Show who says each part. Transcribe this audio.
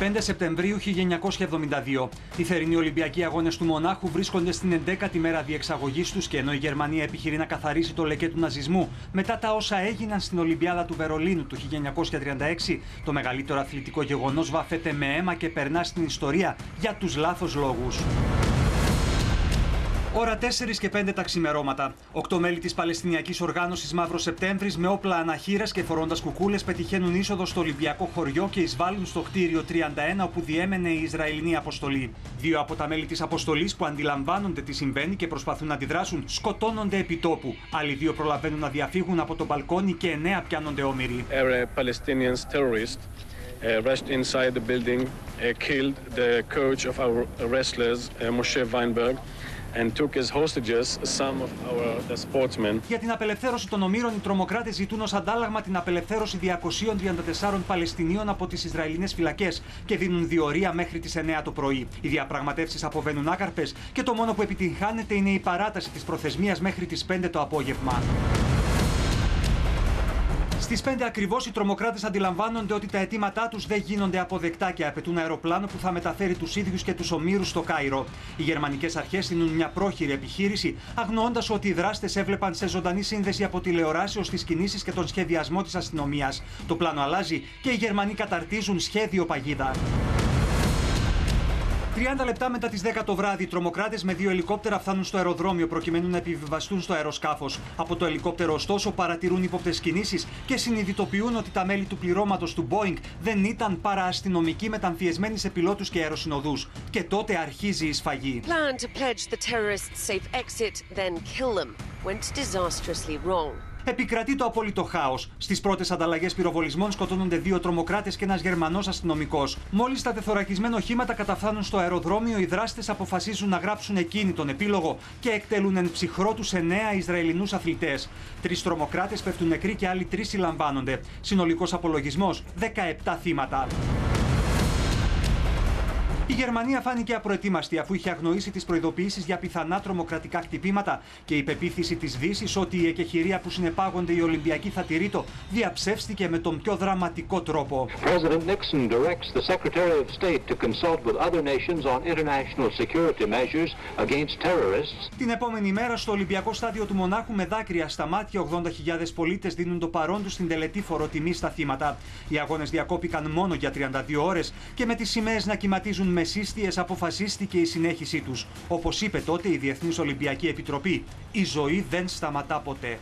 Speaker 1: 5 Σεπτεμβρίου 1972. Οι θερινοί Ολυμπιακοί Αγώνες του Μονάχου βρίσκονται στην 11η μέρα διεξαγωγής τους και ενώ η Γερμανία επιχειρεί να καθαρίσει το λεκέ του ναζισμού μετά τα όσα έγιναν στην Ολυμπιάδα του Βερολίνου του 1936, το μεγαλύτερο αθλητικό γεγονός βαφέται με αίμα και περνά στην ιστορία για τους λάθος λόγους. Ώρα 4 και 5 τα ξημερώματα. Οκτώ μέλη της Παλαιστινιακής Οργάνωσης Μαύρος Σεπτέμβρης με όπλα αναχείρας και φορώντας κουκούλες πετυχαίνουν είσοδο στο Ολυμπιακό χωριό και εισβάλλουν στο κτίριο 31 όπου διέμενε η Ισραηλινή αποστολή. Δύο από τα μέλη της αποστολής που αντιλαμβάνονται τι συμβαίνει και προσπαθούν να αντιδράσουν σκοτώνονται επί τόπου. Άλλοι δύο προλαβαίνουν να διαφύγουν από τον μπαλκόνι και εννέα πιάνονται όμοιροι.
Speaker 2: Uh, rushed inside the building, uh, killed the coach of our wrestlers, uh, Moshe Weinberg, and took as hostages some of our sportsmen.
Speaker 1: Για την απελευθέρωση των ομήρων, οι τρομοκράτες ζητούν ως αντάλλαγμα την απελευθέρωση 234 Παλαιστινίων από τις Ισραηλινές φυλακές και δίνουν διορία μέχρι τις 9 το πρωί. Οι διαπραγματεύσεις αποβαίνουν άκαρπες και το μόνο που επιτυγχάνεται είναι η παράταση της προθεσμίας μέχρι τις 5 το απόγευμα. Στις 5 ακριβώς οι τρομοκράτες αντιλαμβάνονται ότι τα αιτήματά τους δεν γίνονται αποδεκτά και απαιτούν αεροπλάνο που θα μεταφέρει τους ίδιους και τους ομήρους στο Κάιρο. Οι γερμανικές αρχές δίνουν μια πρόχειρη επιχείρηση, αγνοώντας ότι οι δράστες έβλεπαν σε ζωντανή σύνδεση από τηλεοράσεως τις κινήσεις και τον σχεδιασμό της αστυνομίας. Το πλάνο αλλάζει και οι Γερμανοί καταρτίζουν σχέδιο παγίδα. 30 λεπτά μετά τις 10 το βράδυ, οι τρομοκράτες με δύο ελικόπτερα φτάνουν στο αεροδρόμιο προκειμένου να επιβιβαστούν στο αεροσκάφος. Από το ελικόπτερο, ωστόσο, παρατηρούν ύποπτες κινήσεις και συνειδητοποιούν ότι τα μέλη του πληρώματος του Boeing δεν ήταν παρά αστυνομικοί μεταμφιεσμένοι σε πιλότους και αεροσυνοδούς. Και τότε αρχίζει η σφαγή.
Speaker 3: Plan to pledge the terrorists safe exit, then kill them, went disastrously wrong.
Speaker 1: Επικρατεί το απόλυτο χάος. Στις πρώτες ανταλλαγές πυροβολισμών σκοτώνονται δύο τρομοκράτες και ένας Γερμανός αστυνομικός. Μόλις τα τεθωρακισμένα οχήματα καταφθάνουν στο αεροδρόμιο, οι δράστες αποφασίζουν να γράψουν εκείνη τον επίλογο και εκτελούν εν ψυχρό τους εννέα Ισραηλινούς αθλητές. Τρεις τρομοκράτες πέφτουν νεκροί και άλλοι τρεις συλλαμβάνονται. Συνολικός απολογισμός 17 θύματα. Η Γερμανία φάνηκε απροετοίμαστη αφού είχε αγνοήσει τις προειδοποιήσεις για πιθανά τρομοκρατικά χτυπήματα και η πεποίθηση της Δύσης ότι η εκεχηρία που συνεπάγονται οι Ολυμπιακοί θα τηρείτο διαψεύστηκε με τον πιο δραματικό τρόπο. Την επόμενη μέρα στο Ολυμπιακό στάδιο του Μονάχου με δάκρυα στα μάτια 80.000 πολίτες δίνουν το παρόν τους στην τελετή φοροτιμή στα θύματα. Οι αγώνες διακόπηκαν μόνο για 32 ώρες και με τις σημαίες να κυματίζουν με σύστιες αποφασίστηκε η συνέχισή τους. Όπως είπε τότε η Διεθνής Ολυμπιακή Επιτροπή, η ζωή δεν σταματά ποτέ.